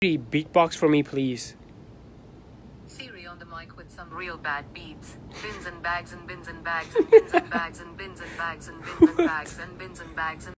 Siri, beatbox for me, please. Siri on the mic with some real bad beats. Bins and bags and bins and bags and bins and bags and bins and bags and bins and bags and bins and bags and